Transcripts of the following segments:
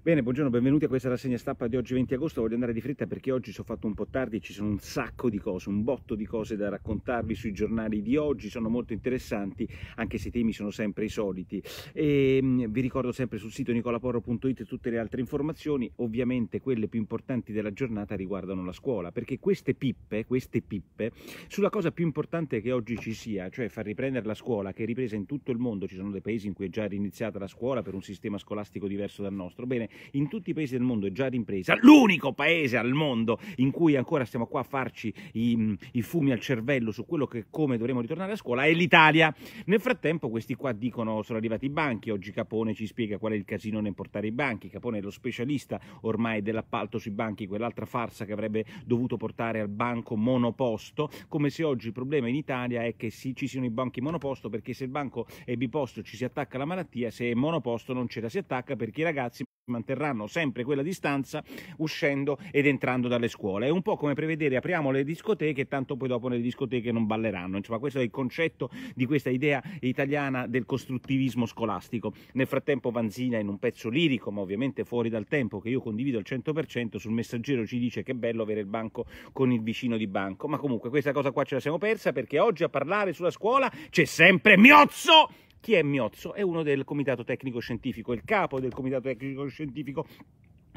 Bene, buongiorno, benvenuti a questa rassegna stampa di oggi 20 agosto. Voglio andare di fretta perché oggi sono fatto un po' tardi ci sono un sacco di cose, un botto di cose da raccontarvi sui giornali di oggi, sono molto interessanti, anche se i temi sono sempre i soliti. E, mm, vi ricordo sempre sul sito nicolaporro.it tutte le altre informazioni, ovviamente quelle più importanti della giornata riguardano la scuola, perché queste pippe, queste pippe, sulla cosa più importante che oggi ci sia, cioè far riprendere la scuola, che è ripresa in tutto il mondo, ci sono dei paesi in cui è già riniziata la scuola per un sistema scolastico diverso dal nostro. Bene, in tutti i paesi del mondo è già ripresa, l'unico paese al mondo in cui ancora stiamo qua a farci i, i fumi al cervello su quello che come dovremo ritornare a scuola è l'Italia. Nel frattempo questi qua dicono sono arrivati i banchi, oggi Capone ci spiega qual è il casino nel portare i banchi, Capone è lo specialista ormai dell'appalto sui banchi, quell'altra farsa che avrebbe dovuto portare al banco monoposto, come se oggi il problema in Italia è che sì, ci siano i banchi monoposto perché se il banco è biposto ci si attacca la malattia, se è monoposto non ce la si attacca perché i ragazzi manterranno sempre quella distanza uscendo ed entrando dalle scuole. È un po' come prevedere apriamo le discoteche tanto poi dopo nelle discoteche non balleranno. Insomma, questo è il concetto di questa idea italiana del costruttivismo scolastico. Nel frattempo Vanzina in un pezzo lirico, ma ovviamente fuori dal tempo, che io condivido al 100%, sul messaggero ci dice che è bello avere il banco con il vicino di banco. Ma comunque questa cosa qua ce la siamo persa perché oggi a parlare sulla scuola c'è sempre Miozzo! Chi è Miozzo? È uno del comitato tecnico scientifico, il capo del comitato tecnico scientifico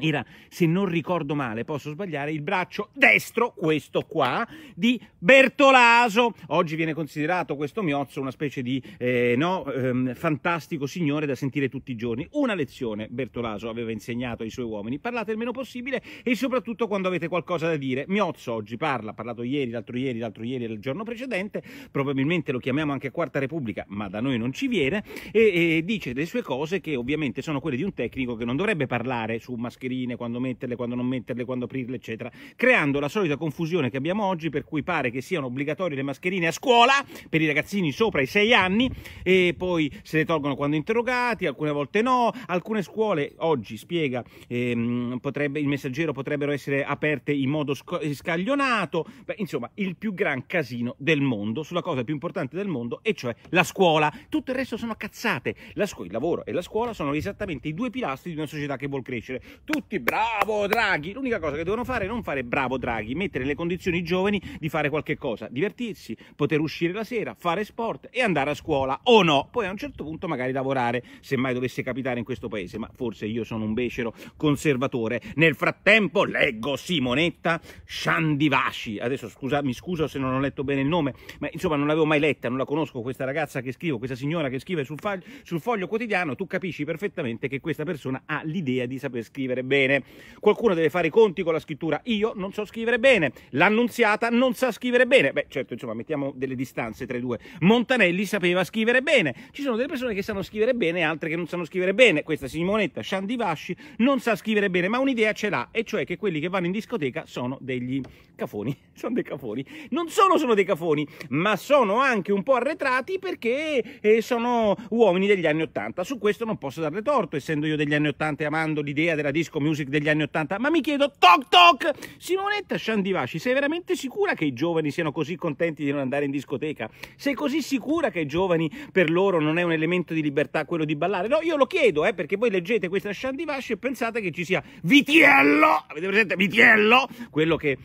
era, se non ricordo male, posso sbagliare, il braccio destro, questo qua, di Bertolaso. Oggi viene considerato questo Miozzo una specie di eh, no, ehm, fantastico signore da sentire tutti i giorni. Una lezione Bertolaso aveva insegnato ai suoi uomini, parlate il meno possibile e soprattutto quando avete qualcosa da dire. Miozzo oggi parla, ha parlato ieri, l'altro ieri, l'altro ieri il giorno precedente, probabilmente lo chiamiamo anche Quarta Repubblica, ma da noi non ci viene, e, e dice le sue cose che ovviamente sono quelle di un tecnico che non dovrebbe parlare su mascherine mascherine, quando metterle, quando non metterle, quando aprirle, eccetera, creando la solita confusione che abbiamo oggi per cui pare che siano obbligatorie le mascherine a scuola per i ragazzini sopra i 6 anni e poi se le tolgono quando interrogati, alcune volte no, alcune scuole oggi spiega ehm, potrebbe, il messaggero potrebbero essere aperte in modo scaglionato, Beh, insomma il più gran casino del mondo sulla cosa più importante del mondo e cioè la scuola, tutto il resto sono cazzate, la il lavoro e la scuola sono esattamente i due pilastri di una società che vuol crescere, tutti bravo Draghi. L'unica cosa che devono fare è non fare bravo Draghi, mettere le condizioni ai giovani di fare qualche cosa, divertirsi, poter uscire la sera, fare sport e andare a scuola o no. Poi a un certo punto magari lavorare, se mai dovesse capitare in questo paese, ma forse io sono un becero conservatore. Nel frattempo leggo Simonetta Shandivashi. Adesso scusa, mi scuso se non ho letto bene il nome, ma insomma non l'avevo mai letta, non la conosco questa ragazza che scrive, questa signora che scrive sul, sul foglio quotidiano, tu capisci perfettamente che questa persona ha l'idea di saper scrivere bene. Qualcuno deve fare i conti con la scrittura. Io non so scrivere bene. L'annunziata non sa scrivere bene. Beh, certo, insomma, mettiamo delle distanze tra i due. Montanelli sapeva scrivere bene. Ci sono delle persone che sanno scrivere bene e altre che non sanno scrivere bene. Questa Simonetta Shandivasci non sa scrivere bene, ma un'idea ce l'ha, e cioè che quelli che vanno in discoteca sono degli cafoni. Sono dei cafoni. Non solo sono dei cafoni, ma sono anche un po' arretrati perché eh, sono uomini degli anni Ottanta. Su questo non posso darle torto, essendo io degli anni Ottanta e amando l'idea della disco music degli anni Ottanta, ma mi chiedo, toc toc, Simonetta Shandivaci, sei veramente sicura che i giovani siano così contenti di non andare in discoteca? Sei così sicura che i giovani per loro non è un elemento di libertà quello di ballare? No, io lo chiedo, eh, perché voi leggete questa Shandivaci e pensate che ci sia Vitiello, avete presente Vitiello? Quello che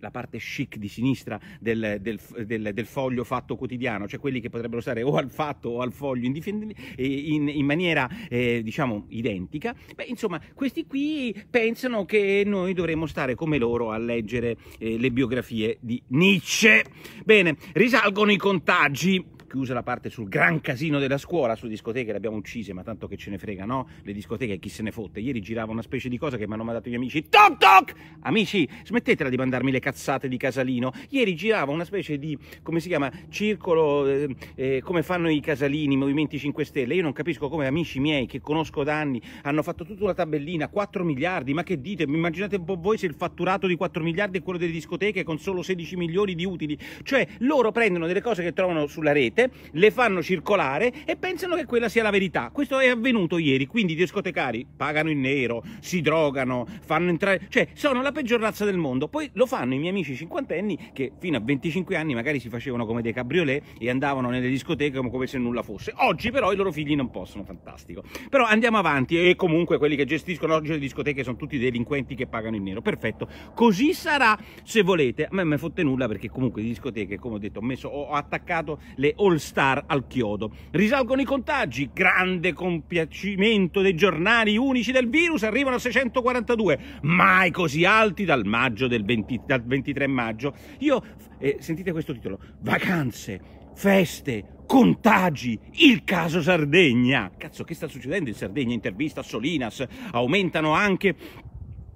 la parte chic di sinistra del, del, del, del, foglio fatto quotidiano, cioè quelli che potrebbero stare o al fatto o al foglio in, in, in maniera eh, diciamo identica, beh insomma questi qui pensano che noi dovremmo stare come loro a leggere eh, le biografie di Nietzsche. Bene, risalgono i contagi chiusa la parte sul gran casino della scuola, sulle discoteche le abbiamo uccise, ma tanto che ce ne frega, no? Le discoteche chi se ne fotte. Ieri girava una specie di cosa che mi hanno mandato i miei amici. Toc toc! Amici, smettetela di mandarmi le cazzate di Casalino. Ieri girava una specie di, come si chiama, circolo, eh, eh, come fanno i casalini, i movimenti 5 Stelle. Io non capisco come amici miei che conosco da anni hanno fatto tutta una tabellina, 4 miliardi, ma che dite? Immaginate un po' voi se il fatturato di 4 miliardi è quello delle discoteche con solo 16 milioni di utili. Cioè, loro prendono delle cose che trovano sulla rete rete, le fanno circolare e pensano che quella sia la verità. Questo è avvenuto ieri, quindi i discotecari pagano in nero, si drogano, fanno entrare, cioè sono la peggior razza del mondo. Poi lo fanno i miei amici cinquantenni che fino a 25 anni magari si facevano come dei cabriolet e andavano nelle discoteche come se nulla fosse. Oggi però i loro figli non possono, fantastico. Però andiamo avanti e comunque quelli che gestiscono oggi le discoteche sono tutti delinquenti che pagano in nero. Perfetto. Così sarà se volete. A me non mi fotte nulla perché comunque di discoteche, come ho detto, ho, messo, ho attaccato le all star al chiodo. Risalgono i contagi, grande compiacimento dei giornali unici del virus, arrivano a 642, mai così alti dal maggio del 20, dal 23 maggio. Io, eh, sentite questo titolo, vacanze, feste, contagi, il caso Sardegna. Cazzo, che sta succedendo in Sardegna? Intervista a Solinas, aumentano anche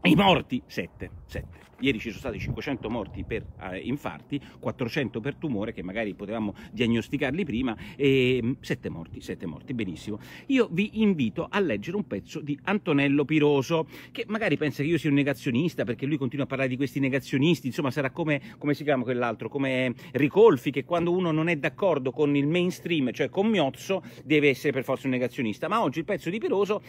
i morti, sette, sette. Ieri ci sono stati 500 morti per eh, infarti, 400 per tumore, che magari potevamo diagnosticarli prima, e 7 mm, morti, 7 morti, benissimo. Io vi invito a leggere un pezzo di Antonello Piroso, che magari pensa che io sia un negazionista, perché lui continua a parlare di questi negazionisti, insomma sarà come, come si chiama quell'altro, come Ricolfi, che quando uno non è d'accordo con il mainstream, cioè con Miozzo, deve essere per forza un negazionista. Ma oggi il pezzo di Piroso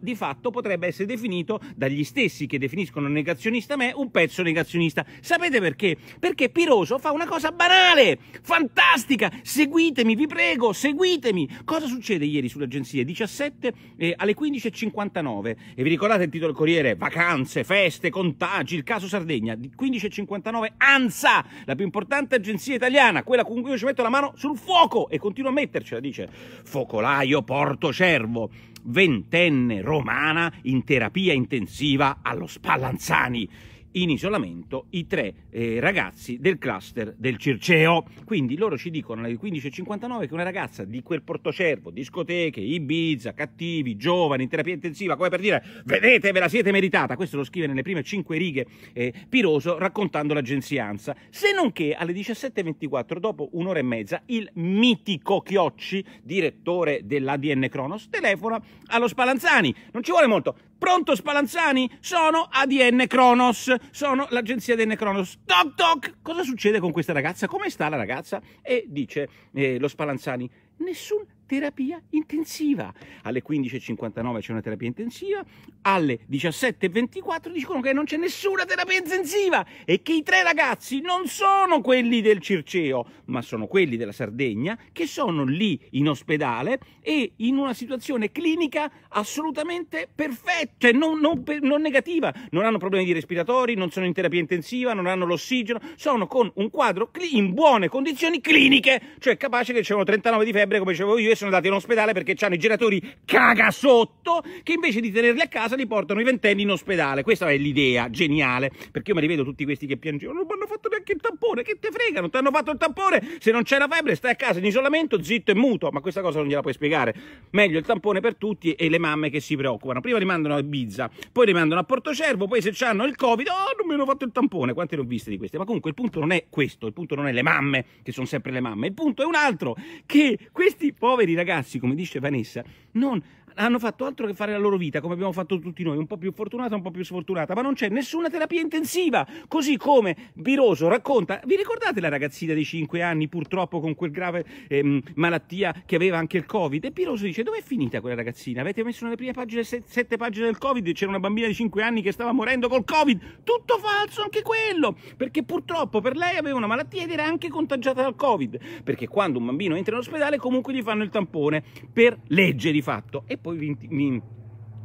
di fatto potrebbe essere definito dagli stessi che definiscono negazionista me un pezzo pezzo negazionista. Sapete perché? Perché Piroso fa una cosa banale, fantastica. Seguitemi, vi prego, seguitemi. Cosa succede ieri sull'agenzia? 17 eh, alle 15.59. E vi ricordate il titolo del Corriere? Vacanze, feste, contagi, il caso Sardegna. 15.59 ANSA, la più importante agenzia italiana, quella con cui io ci metto la mano sul fuoco e continuo a mettercela, dice. Focolaio Porto Cervo ventenne romana in terapia intensiva allo Spallanzani in isolamento i tre eh, ragazzi del cluster del Circeo. Quindi loro ci dicono alle 15.59 che una ragazza di quel portocervo, discoteche, Ibiza, cattivi, giovani, in terapia intensiva, come per dire vedete, ve la siete meritata, questo lo scrive nelle prime cinque righe eh, Piroso raccontando l'agenzianza, se non che alle 17.24, dopo un'ora e mezza, il mitico Chiocci, direttore dell'ADN Cronos, telefona allo Spallanzani. Non ci vuole molto, Pronto Spallanzani? Sono ADN Kronos, sono l'agenzia ADN Kronos. Toc toc! Cosa succede con questa ragazza? Come sta la ragazza? E dice eh, lo Spallanzani, nessun terapia intensiva. Alle 15.59 c'è una terapia intensiva, alle 17.24 dicono che non c'è nessuna terapia intensiva e che i tre ragazzi non sono quelli del Circeo, ma sono quelli della Sardegna che sono lì in ospedale e in una situazione clinica assolutamente perfetta, non, non, non negativa, non hanno problemi di respiratori, non sono in terapia intensiva, non hanno l'ossigeno, sono con un quadro in buone condizioni cliniche, cioè capace che c'erano 39 di febbre come dicevo io sono andati in ospedale perché hanno i genitori caga sotto che invece di tenerli a casa li portano i ventenni in ospedale. Questa è l'idea geniale, perché io mi rivedo tutti questi che piangevano, non mi hanno fatto neanche il tampone, che te frega, non ti hanno fatto il tampone, se non c'è la febbre stai a casa in isolamento, zitto e muto, ma questa cosa non gliela puoi spiegare. Meglio il tampone per tutti e le mamme che si preoccupano. Prima li mandano a Ibiza, poi li mandano a Portocervo, poi se hanno il Covid, oh non mi hanno fatto il tampone, quante ne ho viste di queste? Ma comunque il punto non è questo, il punto non è le mamme, che sono sempre le mamme, il punto è un altro, che questi poveri ragazzi ragazzi, come dice Vanessa, non hanno fatto altro che fare la loro vita, come abbiamo fatto tutti noi, un po' più fortunata, un po' più sfortunata, ma non c'è nessuna terapia intensiva, così come Biroso racconta, vi ricordate la ragazzina di 5 anni purtroppo con quel grave ehm, malattia che aveva anche il Covid? E Biroso dice, dov'è finita quella ragazzina? Avete messo nelle prime pagine, sette pagine del Covid, c'era una bambina di 5 anni che stava morendo col Covid, tutto falso anche quello, perché purtroppo per lei aveva una malattia ed era anche contagiata dal Covid, perché quando un bambino entra in ospedale comunque gli fanno il tampone per legge di fatto. E poi vi, vi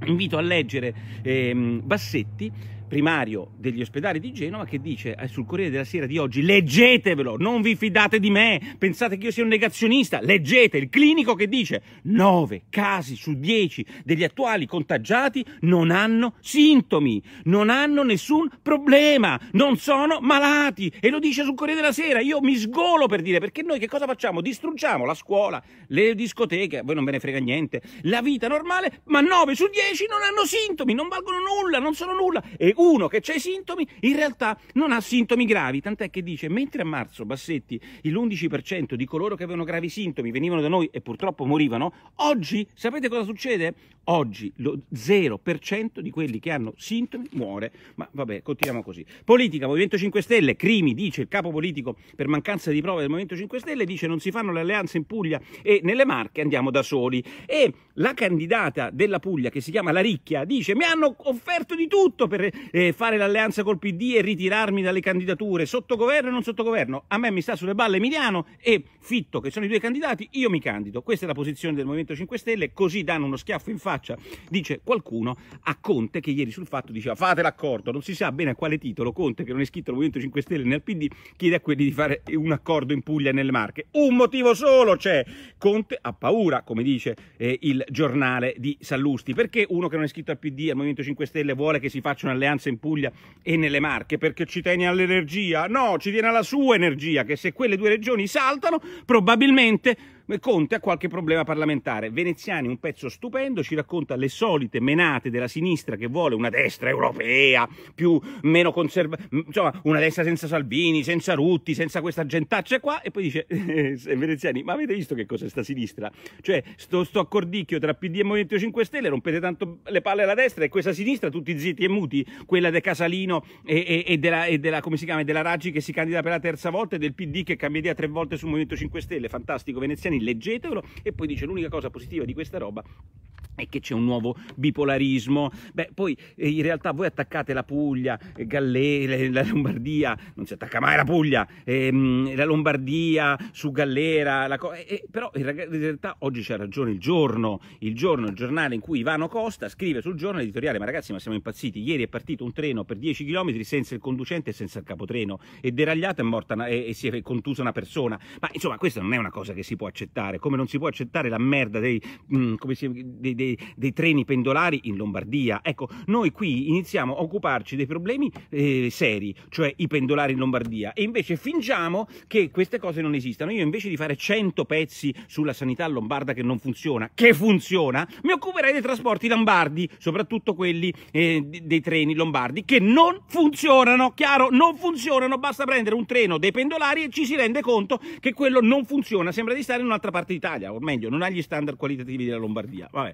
invito a leggere ehm, Bassetti primario degli ospedali di Genova che dice eh, sul Corriere della Sera di oggi leggetevelo, non vi fidate di me, pensate che io sia un negazionista, leggete il clinico che dice 9 casi su 10 degli attuali contagiati non hanno sintomi, non hanno nessun problema, non sono malati e lo dice sul Corriere della Sera, io mi sgolo per dire perché noi che cosa facciamo? Distruggiamo la scuola, le discoteche, a voi non ve ne frega niente, la vita normale, ma 9 su 10 non hanno sintomi, non valgono nulla, non sono nulla e uno che ha i sintomi in realtà non ha sintomi gravi, tant'è che dice, mentre a marzo Bassetti l'11% di coloro che avevano gravi sintomi venivano da noi e purtroppo morivano, oggi sapete cosa succede? Oggi lo 0% di quelli che hanno sintomi muore. Ma vabbè, continuiamo così. Politica, Movimento 5 Stelle, Crimi, dice il capo politico per mancanza di prove del Movimento 5 Stelle, dice non si fanno le alleanze in Puglia e nelle Marche andiamo da soli. E la candidata della Puglia, che si chiama La Ricchia, dice mi hanno offerto di tutto per eh, fare l'alleanza col PD e ritirarmi dalle candidature, sotto governo e non sotto governo. A me mi sta sulle balle Emiliano e Fitto, che sono i due candidati, io mi candido. Questa è la posizione del Movimento 5 Stelle, così danno uno schiaffo in faccia dice qualcuno a Conte che ieri sul fatto diceva fate l'accordo, non si sa bene a quale titolo, Conte che non è iscritto al Movimento 5 Stelle né al PD, chiede a quelli di fare un accordo in Puglia e nelle Marche. Un motivo solo c'è, Conte ha paura, come dice eh, il giornale di Sallusti, perché uno che non è iscritto al PD, al Movimento 5 Stelle, vuole che si faccia un'alleanza in Puglia e nelle Marche? Perché ci tiene all'energia? No, ci tiene alla sua energia, che se quelle due regioni saltano, probabilmente Conte ha qualche problema parlamentare. Veneziani, un pezzo stupendo, ci racconta le solite menate della sinistra che vuole una destra europea, più, meno conservativa, insomma, una destra senza Salvini, senza Rutti, senza questa gentaccia qua, e poi dice, eh, Veneziani, ma avete visto che cos'è sta sinistra? Cioè, sto, sto accordicchio tra PD e Movimento 5 Stelle, rompete tanto le palle alla destra, e questa sinistra tutti zitti e muti, quella de Casalino e, e, e, della, e della, come si chiama, della Raggi che si candida per la terza volta, e del PD che cambia idea tre volte sul Movimento 5 Stelle, fantastico, Veneziani leggetevelo e poi dice l'unica cosa positiva di questa roba è che c'è un nuovo bipolarismo. Beh, poi eh, in realtà voi attaccate la Puglia, eh, Gallera, la Lombardia, non si attacca mai la Puglia, ehm, la Lombardia su Gallera, la eh, eh, però in realtà oggi c'ha ragione il giorno, il giorno, il giornale in cui Ivano Costa scrive sul giorno editoriale, ma ragazzi ma siamo impazziti, ieri è partito un treno per 10 km senza il conducente e senza il capotreno, è deragliato e, morta, e, e si è contusa una persona, ma insomma questa non è una cosa che si può accettare come non si può accettare la merda dei, mh, mm, si, dei, dei, dei treni pendolari in Lombardia. Ecco, noi qui iniziamo a occuparci dei problemi eh, seri, cioè i pendolari in Lombardia, e invece fingiamo che queste cose non esistano. Io invece di fare 100 pezzi sulla sanità lombarda che non funziona, che funziona, mi occuperei dei trasporti lombardi, soprattutto quelli eh, dei treni lombardi, che non funzionano, chiaro, non funzionano, basta prendere un treno dei pendolari e ci si rende conto che quello non funziona, sembra di stare in un'altra parte d'Italia, o meglio, non ha gli standard qualitativi della Lombardia. Vabbè.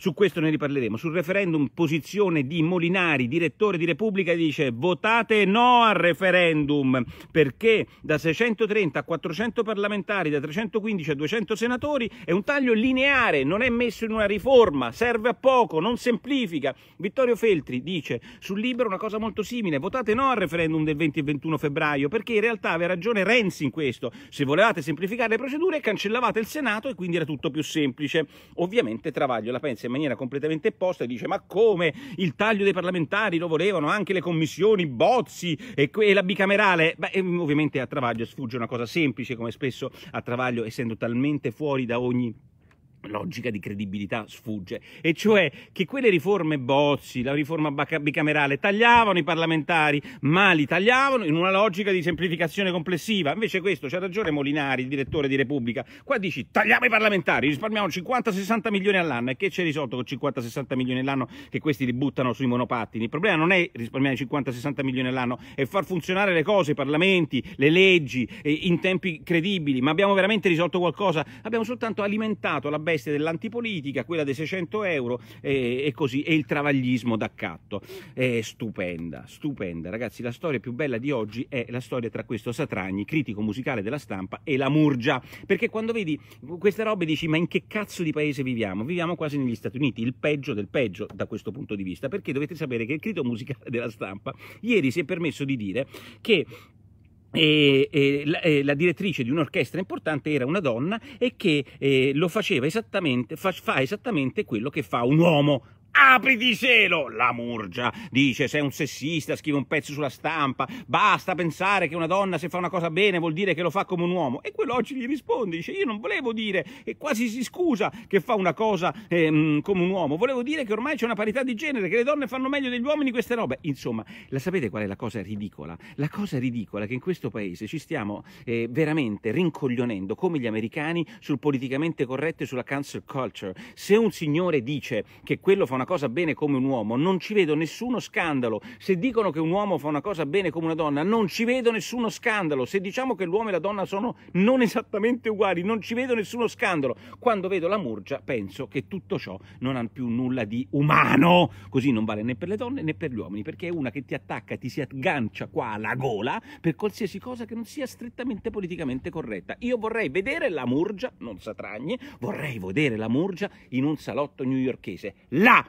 Su questo ne riparleremo. Sul referendum, posizione di Molinari, direttore di Repubblica, dice votate no al referendum perché da 630 a 400 parlamentari, da 315 a 200 senatori è un taglio lineare, non è messo in una riforma, serve a poco, non semplifica. Vittorio Feltri dice sul libro una cosa molto simile, votate no al referendum del 20 e 21 febbraio perché in realtà aveva ragione Renzi in questo, se volevate semplificare le procedure cancellavate il Senato e quindi era tutto più semplice. Ovviamente Travaglio la pensa in maniera completamente opposta e dice ma come il taglio dei parlamentari lo volevano anche le commissioni, Bozzi e, e la bicamerale? Beh, ovviamente a Travaglio sfugge una cosa semplice come spesso a Travaglio essendo talmente fuori da ogni logica di credibilità sfugge, e cioè che quelle riforme Bozzi, la riforma bicamerale, tagliavano i parlamentari, ma li tagliavano in una logica di semplificazione complessiva. Invece questo, c'ha ragione Molinari, il direttore di Repubblica, qua dici tagliamo i parlamentari, risparmiamo 50-60 milioni all'anno, e che c'è risolto con 50-60 milioni all'anno che questi li buttano sui monopattini? Il problema non è risparmiare 50-60 milioni all'anno, è far funzionare le cose, i parlamenti, le leggi, eh, in tempi credibili, ma abbiamo veramente risolto qualcosa? Abbiamo soltanto alimentato la bestia dell'antipolitica, quella dei 600 euro e, e così, e il travaglismo d'accatto. È stupenda, stupenda. Ragazzi, la storia più bella di oggi è la storia tra questo Satragni, critico musicale della stampa, e la Murgia. Perché quando vedi queste robe dici, ma in che cazzo di paese viviamo? Viviamo quasi negli Stati Uniti, il peggio del peggio da questo punto di vista, perché dovete sapere che il critico musicale della stampa ieri si è permesso di dire che e, e, la, e, la, direttrice di un'orchestra importante era una donna e che eh, lo faceva esattamente, fa, fa esattamente quello che fa un uomo Apri di cielo! La Murgia dice sei un sessista, scrive un pezzo sulla stampa, basta pensare che una donna se fa una cosa bene vuol dire che lo fa come un uomo. E quello oggi gli risponde, dice io non volevo dire, e quasi si scusa che fa una cosa ehm, come un uomo, volevo dire che ormai c'è una parità di genere, che le donne fanno meglio degli uomini queste robe. Insomma, la sapete qual è la cosa ridicola? La cosa ridicola è che in questo paese ci stiamo eh, veramente rincoglionendo come gli americani sul politicamente corretto e sulla cancel culture. Se un signore dice che quello fa una cosa bene come un uomo, non ci vedo nessuno scandalo. Se dicono che un uomo fa una cosa bene come una donna, non ci vedo nessuno scandalo. Se diciamo che l'uomo e la donna sono non esattamente uguali, non ci vedo nessuno scandalo. Quando vedo la Murgia penso che tutto ciò non ha più nulla di umano. Così non vale né per le donne né per gli uomini, perché è una che ti attacca, ti si aggancia qua alla gola per qualsiasi cosa che non sia strettamente politicamente corretta. Io vorrei vedere la Murgia, non Satragne, vorrei vedere la Murgia in un salotto newyorkese. Là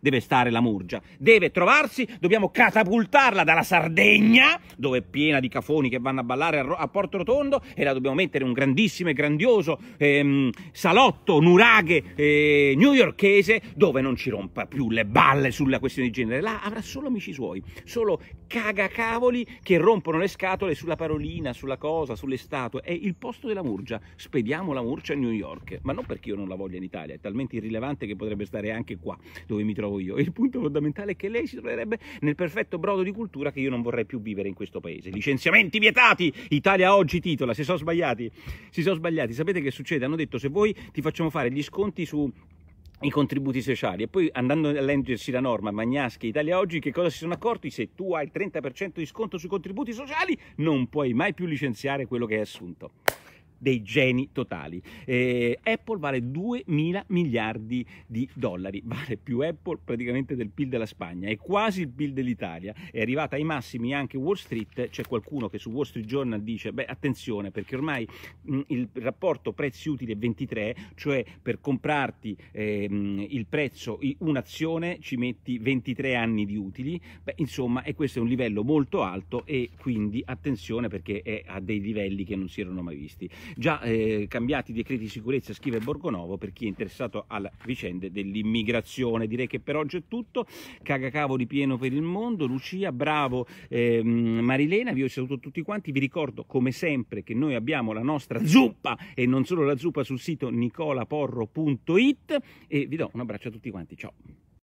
deve stare la Murgia, deve trovarsi, dobbiamo catapultarla dalla Sardegna, dove è piena di cafoni che vanno a ballare a, a Porto Rotondo, e la dobbiamo mettere in un grandissimo e grandioso ehm, salotto nuraghe eh, newyorkese, dove non ci rompa più le balle sulla questione di genere. Là avrà solo amici suoi, solo cagacavoli che rompono le scatole sulla parolina, sulla cosa, sulle statue. È il posto della Murgia. Spediamo la Murgia a New York, ma non perché io non la voglia in Italia, è talmente irrilevante che potrebbe stare anche qua, dove mi trovo trovo io. il punto fondamentale è che lei si troverebbe nel perfetto brodo di cultura che io non vorrei più vivere in questo paese. Licenziamenti vietati! Italia oggi titola, si sono sbagliati. Si sono sbagliati. Sapete che succede? Hanno detto se voi ti facciamo fare gli sconti su i contributi sociali e poi andando a leggersi la norma Magnaschi Italia Oggi che cosa si sono accorti? Se tu hai il 30% di sconto sui contributi sociali non puoi mai più licenziare quello che hai assunto dei geni totali. Eh, Apple vale 2 mila miliardi di dollari, vale più Apple praticamente del PIL della Spagna, è quasi il PIL dell'Italia, è arrivata ai massimi anche Wall Street, c'è qualcuno che su Wall Street Journal dice, beh attenzione perché ormai mh, il rapporto prezzi utili è 23, cioè per comprarti eh, il prezzo, un'azione ci metti 23 anni di utili, beh insomma e questo è un livello molto alto e quindi attenzione perché è a dei livelli che non si erano mai visti già eh, cambiati i decreti di sicurezza, scrive Borgonovo, per chi è interessato alle vicende dell'immigrazione. Direi che per oggi è tutto, cagacavoli pieno per il mondo, Lucia, bravo eh, Marilena, vi ho saluto tutti quanti, vi ricordo come sempre che noi abbiamo la nostra zuppa e non solo la zuppa sul sito nicolaporro.it e vi do un abbraccio a tutti quanti, ciao!